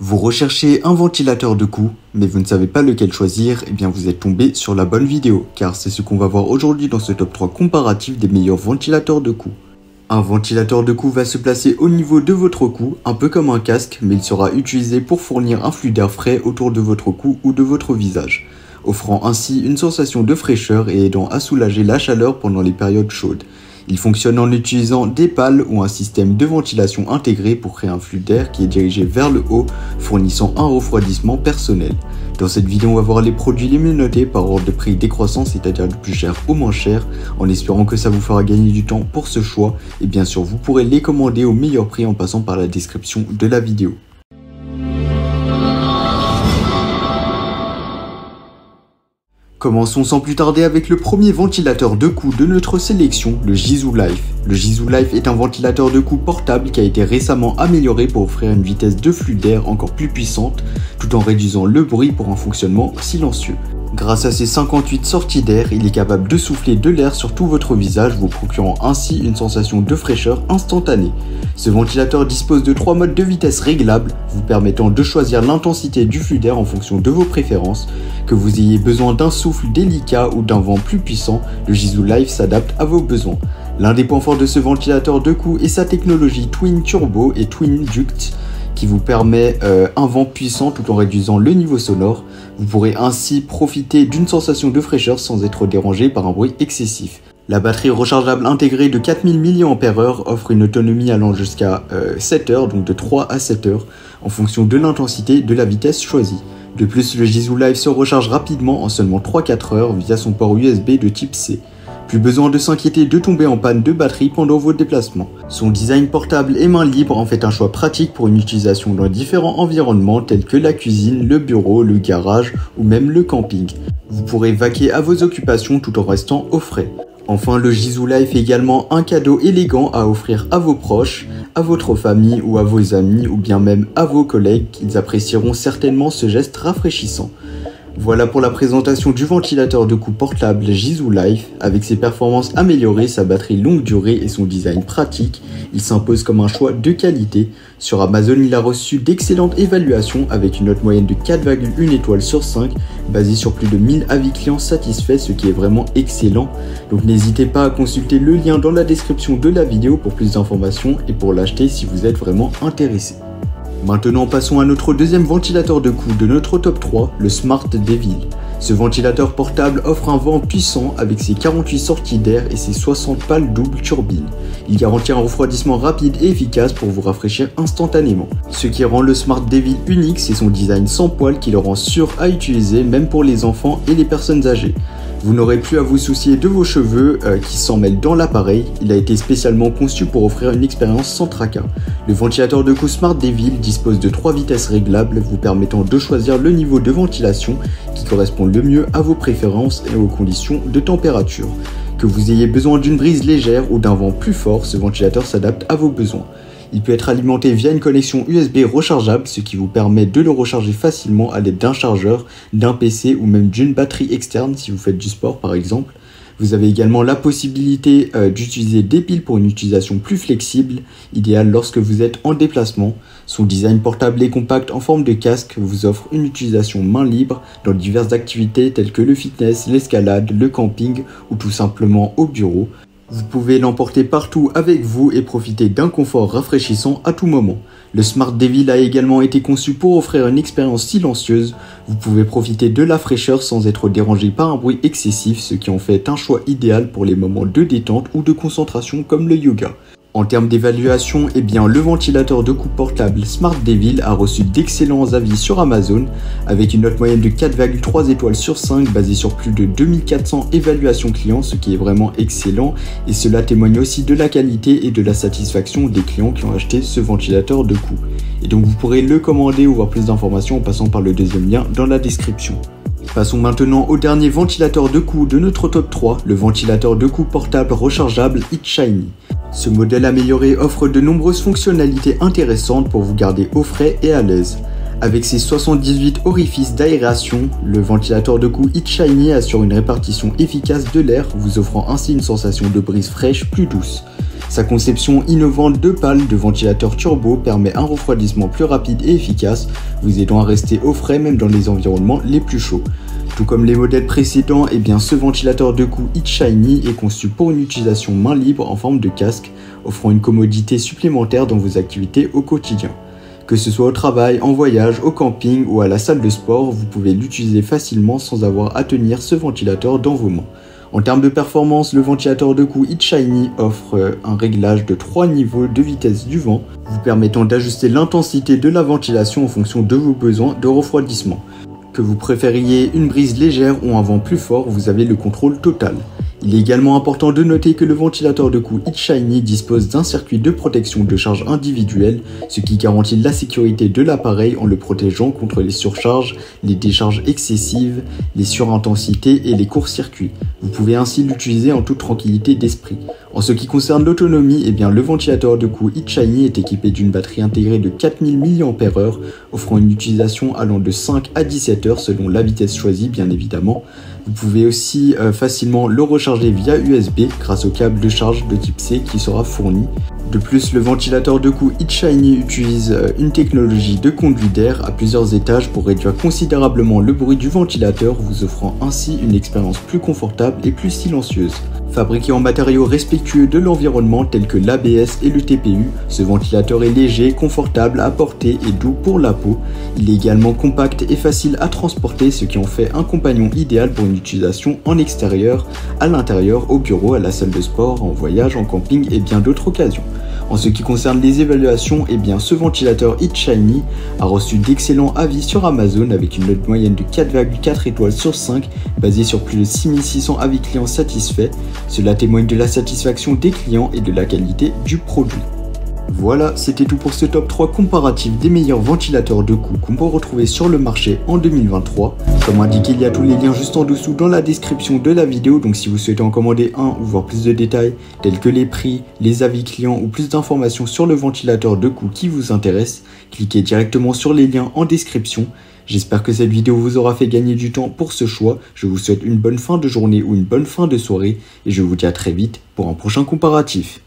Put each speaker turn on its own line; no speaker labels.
Vous recherchez un ventilateur de cou, mais vous ne savez pas lequel choisir, et eh bien vous êtes tombé sur la bonne vidéo, car c'est ce qu'on va voir aujourd'hui dans ce top 3 comparatif des meilleurs ventilateurs de cou. Un ventilateur de cou va se placer au niveau de votre cou, un peu comme un casque, mais il sera utilisé pour fournir un flux d'air frais autour de votre cou ou de votre visage, offrant ainsi une sensation de fraîcheur et aidant à soulager la chaleur pendant les périodes chaudes. Il fonctionne en utilisant des pales ou un système de ventilation intégré pour créer un flux d'air qui est dirigé vers le haut, fournissant un refroidissement personnel. Dans cette vidéo, on va voir les produits les mieux notés par ordre de prix décroissant, c'est-à-dire du plus cher au moins cher, en espérant que ça vous fera gagner du temps pour ce choix. Et bien sûr, vous pourrez les commander au meilleur prix en passant par la description de la vidéo. Commençons sans plus tarder avec le premier ventilateur de cou de notre sélection, le Jizu Life. Le Jizu Life est un ventilateur de cou portable qui a été récemment amélioré pour offrir une vitesse de flux d'air encore plus puissante, tout en réduisant le bruit pour un fonctionnement silencieux. Grâce à ses 58 sorties d'air, il est capable de souffler de l'air sur tout votre visage, vous procurant ainsi une sensation de fraîcheur instantanée. Ce ventilateur dispose de trois modes de vitesse réglables, vous permettant de choisir l'intensité du flux d'air en fonction de vos préférences. Que vous ayez besoin d'un souffle délicat ou d'un vent plus puissant, le Jizu Life s'adapte à vos besoins. L'un des points forts de ce ventilateur de cou est sa technologie Twin Turbo et Twin Duct qui vous permet euh, un vent puissant tout en réduisant le niveau sonore. Vous pourrez ainsi profiter d'une sensation de fraîcheur sans être dérangé par un bruit excessif. La batterie rechargeable intégrée de 4000 mAh offre une autonomie allant jusqu'à 7 euh, heures, donc de 3 à 7 heures, en fonction de l'intensité de la vitesse choisie. De plus, le Jizu Live se recharge rapidement en seulement 3-4 heures via son port USB de type C. Plus besoin de s'inquiéter de tomber en panne de batterie pendant vos déplacements. Son design portable et main libre en fait un choix pratique pour une utilisation dans différents environnements tels que la cuisine, le bureau, le garage ou même le camping. Vous pourrez vaquer à vos occupations tout en restant au frais. Enfin, le Jizu Life est également un cadeau élégant à offrir à vos proches, à votre famille ou à vos amis ou bien même à vos collègues, qu'ils apprécieront certainement ce geste rafraîchissant. Voilà pour la présentation du ventilateur de cou portable Jizu Life. Avec ses performances améliorées, sa batterie longue durée et son design pratique, il s'impose comme un choix de qualité. Sur Amazon, il a reçu d'excellentes évaluations avec une note moyenne de 4,1 étoiles sur 5, basée sur plus de 1000 avis clients satisfaits, ce qui est vraiment excellent. Donc n'hésitez pas à consulter le lien dans la description de la vidéo pour plus d'informations et pour l'acheter si vous êtes vraiment intéressé. Maintenant passons à notre deuxième ventilateur de cou de notre top 3, le Smart Devil. Ce ventilateur portable offre un vent puissant avec ses 48 sorties d'air et ses 60 pales double turbines. Il garantit un refroidissement rapide et efficace pour vous rafraîchir instantanément. Ce qui rend le Smart Devil unique, c'est son design sans poil qui le rend sûr à utiliser même pour les enfants et les personnes âgées. Vous n'aurez plus à vous soucier de vos cheveux euh, qui s'en mêlent dans l'appareil. Il a été spécialement conçu pour offrir une expérience sans tracas. Le ventilateur de cou Smart Devil dispose de trois vitesses réglables vous permettant de choisir le niveau de ventilation qui correspond le mieux à vos préférences et aux conditions de température. Que vous ayez besoin d'une brise légère ou d'un vent plus fort, ce ventilateur s'adapte à vos besoins. Il peut être alimenté via une connexion USB rechargeable, ce qui vous permet de le recharger facilement à l'aide d'un chargeur, d'un PC ou même d'une batterie externe si vous faites du sport par exemple. Vous avez également la possibilité euh, d'utiliser des piles pour une utilisation plus flexible, idéale lorsque vous êtes en déplacement. Son design portable et compact en forme de casque vous offre une utilisation main libre dans diverses activités telles que le fitness, l'escalade, le camping ou tout simplement au bureau. Vous pouvez l'emporter partout avec vous et profiter d'un confort rafraîchissant à tout moment. Le Smart Devil a également été conçu pour offrir une expérience silencieuse. Vous pouvez profiter de la fraîcheur sans être dérangé par un bruit excessif, ce qui en fait un choix idéal pour les moments de détente ou de concentration comme le yoga. En termes d'évaluation, eh le ventilateur de coupe portable Smart Devil a reçu d'excellents avis sur Amazon, avec une note moyenne de 4,3 étoiles sur 5 basée sur plus de 2400 évaluations clients, ce qui est vraiment excellent, et cela témoigne aussi de la qualité et de la satisfaction des clients qui ont acheté ce ventilateur de cou. Et donc vous pourrez le commander ou voir plus d'informations en passant par le deuxième lien dans la description. Passons maintenant au dernier ventilateur de cou de notre top 3, le ventilateur de cou portable rechargeable It Shiny. Ce modèle amélioré offre de nombreuses fonctionnalités intéressantes pour vous garder au frais et à l'aise. Avec ses 78 orifices d'aération, le ventilateur de cou It Shiny assure une répartition efficace de l'air, vous offrant ainsi une sensation de brise fraîche plus douce. Sa conception innovante de pales de ventilateur turbo permet un refroidissement plus rapide et efficace, vous aidant à rester au frais même dans les environnements les plus chauds. Tout comme les modèles précédents, eh ce ventilateur de cou It Shiny est conçu pour une utilisation main libre en forme de casque, offrant une commodité supplémentaire dans vos activités au quotidien. Que ce soit au travail, en voyage, au camping ou à la salle de sport, vous pouvez l'utiliser facilement sans avoir à tenir ce ventilateur dans vos mains. En termes de performance, le ventilateur de cou It Shiny offre un réglage de 3 niveaux de vitesse du vent, vous permettant d'ajuster l'intensité de la ventilation en fonction de vos besoins de refroidissement. Que vous préfériez une brise légère ou un vent plus fort, vous avez le contrôle total. Il est également important de noter que le ventilateur de cou Shiny dispose d'un circuit de protection de charge individuelle, ce qui garantit la sécurité de l'appareil en le protégeant contre les surcharges, les décharges excessives, les surintensités et les courts-circuits. Vous pouvez ainsi l'utiliser en toute tranquillité d'esprit. En ce qui concerne l'autonomie, eh le ventilateur de cou Shiny est équipé d'une batterie intégrée de 4000 mAh, offrant une utilisation allant de 5 à 17 heures selon la vitesse choisie bien évidemment. Vous pouvez aussi euh, facilement le recharger via USB grâce au câble de charge de type C qui sera fourni. De plus, le ventilateur de cou Shiny utilise euh, une technologie de conduit d'air à plusieurs étages pour réduire considérablement le bruit du ventilateur, vous offrant ainsi une expérience plus confortable et plus silencieuse. Fabriqué en matériaux respectueux de l'environnement tels que l'ABS et le TPU, ce ventilateur est léger, confortable à porter et doux pour la peau. Il est également compact et facile à transporter, ce qui en fait un compagnon idéal pour une utilisation en extérieur, à l'intérieur, au bureau, à la salle de sport, en voyage, en camping et bien d'autres occasions. En ce qui concerne les évaluations, eh bien ce ventilateur It Shiny a reçu d'excellents avis sur Amazon avec une note moyenne de 4,4 étoiles sur 5 basée sur plus de 6600 avis clients satisfaits. Cela témoigne de la satisfaction des clients et de la qualité du produit. Voilà, c'était tout pour ce top 3 comparatif des meilleurs ventilateurs de cou qu'on peut retrouver sur le marché en 2023. Comme indiqué, il y a tous les liens juste en dessous dans la description de la vidéo, donc si vous souhaitez en commander un ou voir plus de détails tels que les prix, les avis clients ou plus d'informations sur le ventilateur de cou qui vous intéresse, cliquez directement sur les liens en description. J'espère que cette vidéo vous aura fait gagner du temps pour ce choix. Je vous souhaite une bonne fin de journée ou une bonne fin de soirée et je vous dis à très vite pour un prochain comparatif.